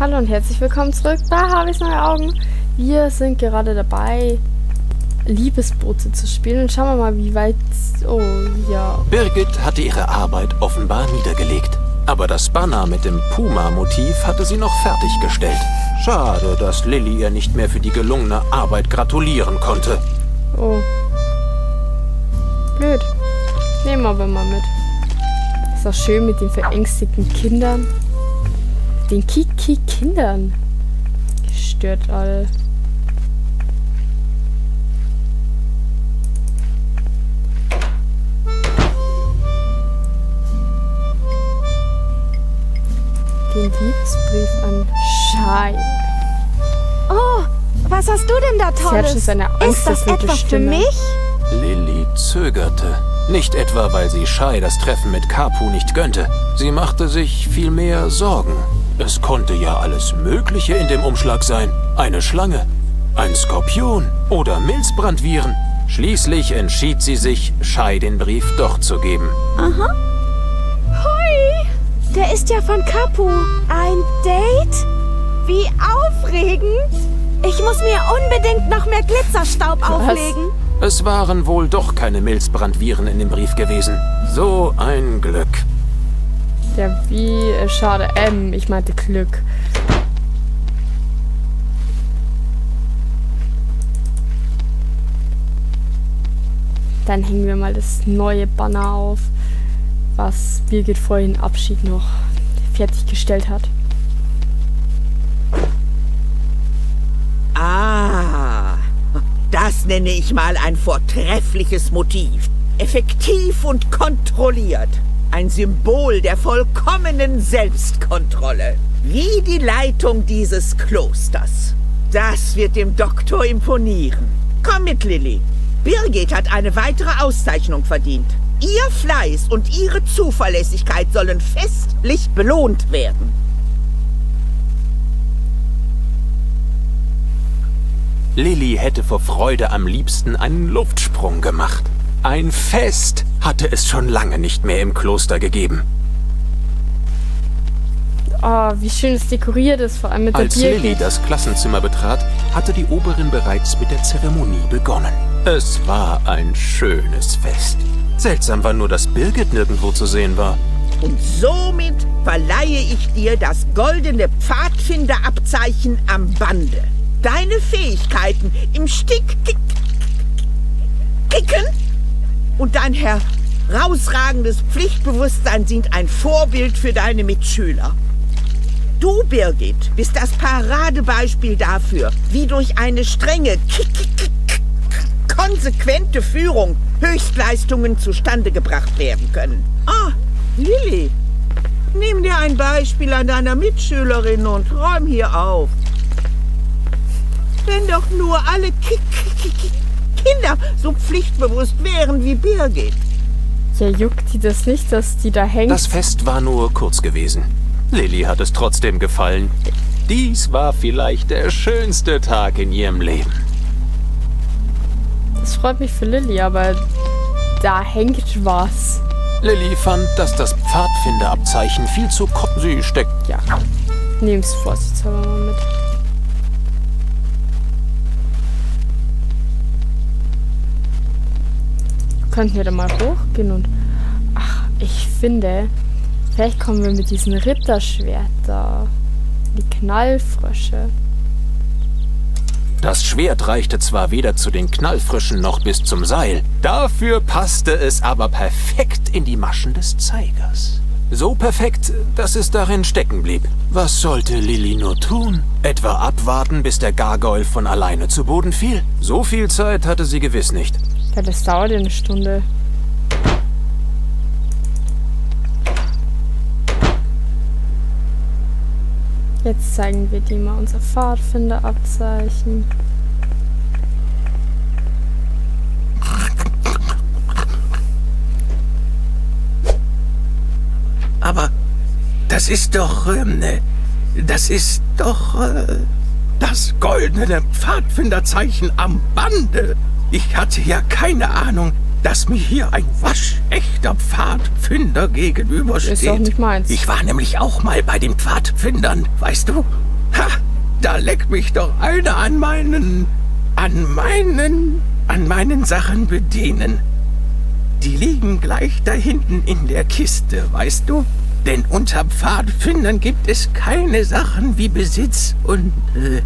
Hallo und herzlich willkommen zurück bei Harveys Neue Augen. Wir sind gerade dabei, Liebesboote zu spielen. Und schauen wir mal, wie weit... Oh, ja. Birgit hatte ihre Arbeit offenbar niedergelegt. Aber das Banner mit dem Puma-Motiv hatte sie noch fertiggestellt. Schade, dass Lilly ihr nicht mehr für die gelungene Arbeit gratulieren konnte. Oh. Blöd. Nehmen wir aber mal mit. Ist auch schön mit den verängstigten Kindern. Den Kiki-Kindern. Gestört alle. Den Liebesbrief an Shai. Oh, was hast du denn da Tolles? Ist das angsterfüllte etwa für mich? Lilly zögerte. Nicht etwa, weil sie Shai das Treffen mit Kapu nicht gönnte. Sie machte sich vielmehr Sorgen. Es konnte ja alles Mögliche in dem Umschlag sein. Eine Schlange, ein Skorpion oder Milzbrandviren. Schließlich entschied sie sich, Shai den Brief doch zu geben. Hui, der ist ja von Kapu. Ein Date? Wie aufregend. Ich muss mir unbedingt noch mehr Glitzerstaub auflegen. Es waren wohl doch keine Milzbrandviren in dem Brief gewesen. So ein Glück. Der wie, äh, schade, M, ich meinte Glück. Dann hängen wir mal das neue Banner auf, was Birgit vorhin Abschied noch fertiggestellt hat. Ah, das nenne ich mal ein vortreffliches Motiv. Effektiv und kontrolliert. Ein Symbol der vollkommenen Selbstkontrolle. Wie die Leitung dieses Klosters. Das wird dem Doktor imponieren. Komm mit, Lilly. Birgit hat eine weitere Auszeichnung verdient. Ihr Fleiß und ihre Zuverlässigkeit sollen festlich belohnt werden. Lilly hätte vor Freude am liebsten einen Luftsprung gemacht. Ein Fest hatte es schon lange nicht mehr im Kloster gegeben. Oh, wie schön es dekoriert ist, vor allem mit Als der Lilly Birgit. das Klassenzimmer betrat, hatte die Oberin bereits mit der Zeremonie begonnen. Es war ein schönes Fest. Seltsam war nur, dass Birgit nirgendwo zu sehen war. Und somit verleihe ich dir das goldene Pfadfinderabzeichen am Bande. Deine Fähigkeiten im Stick kick, kicken und dein herausragendes Pflichtbewusstsein sind ein Vorbild für deine Mitschüler. Du, Birgit, bist das Paradebeispiel dafür, wie durch eine strenge, kick, kick, kick, konsequente Führung Höchstleistungen zustande gebracht werden können. Ah, Lilly, nimm dir ein Beispiel an deiner Mitschülerin und räum hier auf. Wenn doch nur alle Ki Ki Ki Kinder so pflichtbewusst wären wie Birgit. Ja, juckt die das nicht, dass die da hängt? Das Fest war nur kurz gewesen. Lilly hat es trotzdem gefallen. Dies war vielleicht der schönste Tag in ihrem Leben. Das freut mich für Lilly, aber da hängt was. Lilly fand, dass das Pfadfinderabzeichen viel zu ko Sie steckt. Ja, nehm's vorsichtshalber mal mit. Könnten wir da mal hochgehen und... Ach, ich finde, vielleicht kommen wir mit diesen Ritterschwerter. Die Knallfrösche. Das Schwert reichte zwar weder zu den Knallfrischen noch bis zum Seil, dafür passte es aber perfekt in die Maschen des Zeigers. So perfekt, dass es darin stecken blieb. Was sollte Lilly nur tun? Etwa abwarten, bis der Gargoyle von alleine zu Boden fiel? So viel Zeit hatte sie gewiss nicht. Ja, das dauert ja eine Stunde. Jetzt zeigen wir dir mal unser Pfadfinderabzeichen. Aber das ist doch, ähm, äh, das ist doch äh, das goldene Pfadfinderzeichen am Bande. Ich hatte ja keine Ahnung, dass mir hier ein waschechter Pfadfinder gegenübersteht. Ist doch nicht meins. Ich war nämlich auch mal bei den Pfadfindern, weißt du? da leckt mich doch einer an meinen, an meinen, an meinen Sachen bedienen. Die liegen gleich da hinten in der Kiste, weißt du? Denn unter Pfadfindern gibt es keine Sachen wie Besitz und, äh,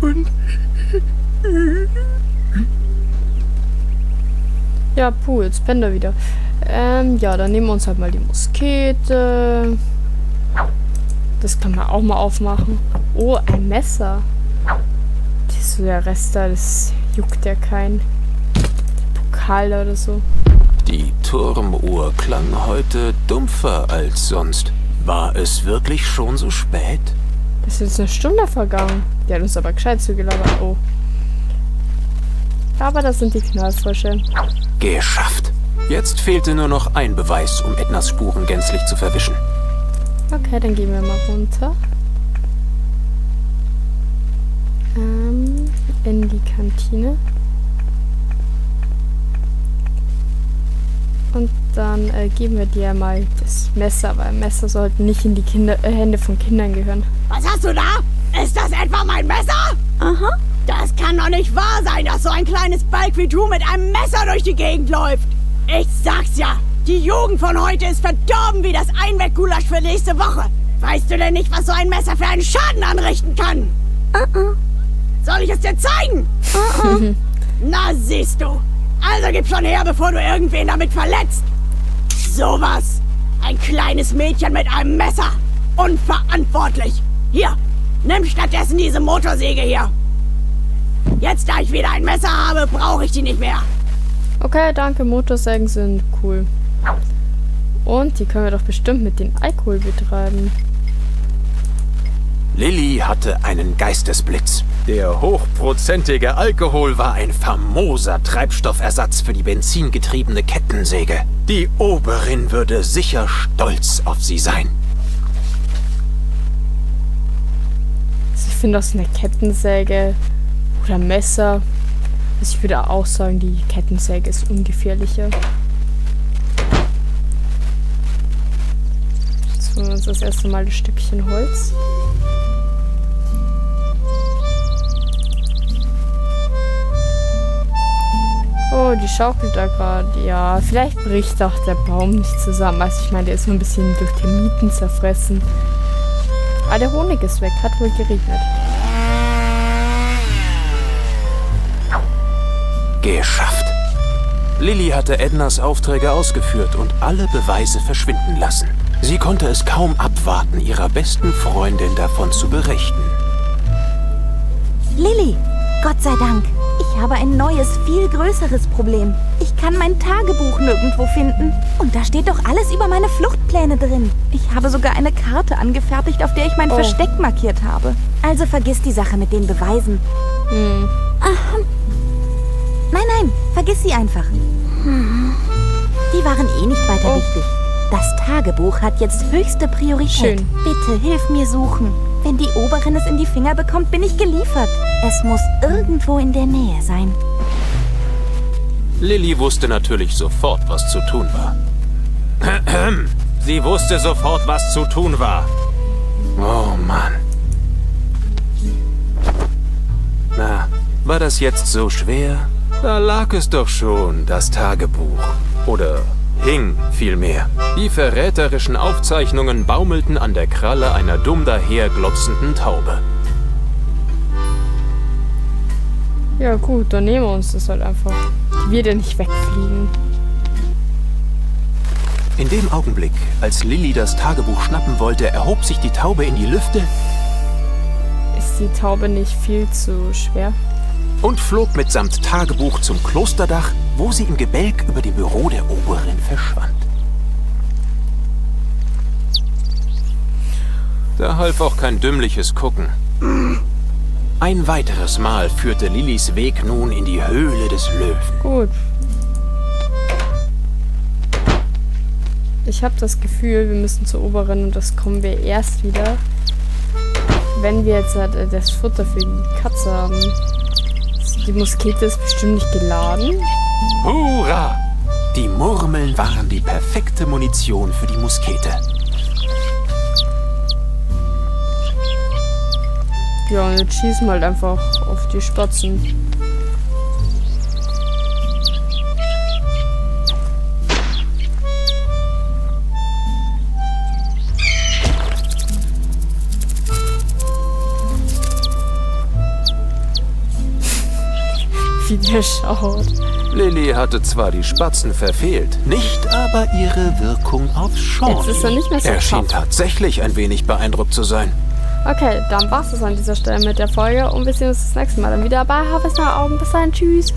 und... Ja, puh, jetzt pennt er wieder. Ähm, ja, dann nehmen wir uns halt mal die Muskete. Das kann man auch mal aufmachen. Oh, ein Messer. Das ist so der Rest da, das juckt ja kein Pokal oder so. Die Turmuhr klang heute dumpfer als sonst. War es wirklich schon so spät? Es ist jetzt eine Stunde vergangen. Die hat uns aber gescheit zugelabert. Oh. Aber das sind die Knallfrösche. Geschafft. Jetzt fehlte nur noch ein Beweis, um Ednas Spuren gänzlich zu verwischen. Okay, dann gehen wir mal runter. Ähm, in die Kantine. Und dann äh, geben wir dir mal das Messer, weil Messer sollten nicht in die Kinder, äh, Hände von Kindern gehören. Was hast du da? Ist das etwa mein Messer? Aha. Das kann doch nicht wahr sein, dass so ein kleines Balk wie du mit einem Messer durch die Gegend läuft. Ich sag's ja, die Jugend von heute ist verdorben wie das Einweggulasch für nächste Woche. Weißt du denn nicht, was so ein Messer für einen Schaden anrichten kann? Uh -uh. Soll ich es dir zeigen? Uh Na, siehst du. Also gib schon her, bevor du irgendwen damit verletzt. Sowas. Ein kleines Mädchen mit einem Messer. Unverantwortlich. Hier, nimm stattdessen diese Motorsäge hier. Jetzt, da ich wieder ein Messer habe, brauche ich die nicht mehr. Okay, danke. Motorsägen sind cool. Und die können wir doch bestimmt mit dem Alkohol betreiben. Lilly hatte einen Geistesblitz. Der hochprozentige Alkohol war ein famoser Treibstoffersatz für die benzingetriebene Kettensäge. Die Oberin würde sicher stolz auf sie sein. Ich finde, aus einer Kettensäge oder Messer, also ich würde auch sagen, die Kettensäge ist ungefährlicher. Jetzt holen wir uns das erste Mal das Stückchen Holz. Oh, die schaukelt da gerade. Ja, vielleicht bricht auch der Baum nicht zusammen. Also ich meine, der ist nur ein bisschen durch Termiten zerfressen. Aber der Honig ist weg. Hat wohl geregnet. Geschafft. Lilly hatte Ednas Aufträge ausgeführt und alle Beweise verschwinden lassen. Sie konnte es kaum abwarten, ihrer besten Freundin davon zu berichten. Lilly, Gott sei Dank. Ich habe ein neues, viel größeres Problem. Ich kann mein Tagebuch nirgendwo finden. Und da steht doch alles über meine Fluchtpläne drin. Ich habe sogar eine Karte angefertigt, auf der ich mein Oh. Versteck markiert habe. Also vergiss die Sache mit den Beweisen. Hm. Aha. Nein, nein, vergiss sie einfach. Die waren eh nicht weiter Oh. wichtig. Das Tagebuch hat jetzt höchste Priorität. Schön. Bitte hilf mir suchen. Wenn die Oberin es in die Finger bekommt, bin ich geliefert. Es muss irgendwo in der Nähe sein. Lilly wusste natürlich sofort, was zu tun war. Sie wusste sofort, was zu tun war. Oh Mann. Na, war das jetzt so schwer? Da lag es doch schon, das Tagebuch. Oder hing vielmehr. Die verräterischen Aufzeichnungen baumelten an der Kralle einer dumm daherglotzenden Taube. Ja gut, dann nehmen wir uns das halt einfach. Wird ja nicht wegfliegen. In dem Augenblick, als Lilly das Tagebuch schnappen wollte, erhob sich die Taube in die Lüfte Ist die Taube nicht viel zu schwer? Und flog mitsamt Tagebuch zum Klosterdach, wo sie im Gebälk über dem Büro der Oberin verschwand. Da half auch kein dümmliches Gucken. Ein weiteres Mal führte Lillys Weg nun in die Höhle des Löwen. Gut. Ich habe das Gefühl, wir müssen zur Oberin und das kommen wir erst wieder, wenn wir jetzt halt, äh, das Futter für die Katze haben. Die Muskete ist bestimmt nicht geladen. Hurra! Die Murmeln waren die perfekte Munition für die Muskete. Ja, und jetzt schießen wir halt einfach auf die Spatzen. Wie der schaut. Lilly hatte zwar die Spatzen verfehlt, nicht aber ihre Wirkung auf Sean. Jetzt ist er nicht mehr so Er schien tatsächlich ein wenig beeindruckt zu sein. Okay, dann war's es an dieser Stelle mit der Folge und wir sehen uns das nächste Mal dann wieder bei Harvest nach Augen. Bis dahin, tschüss.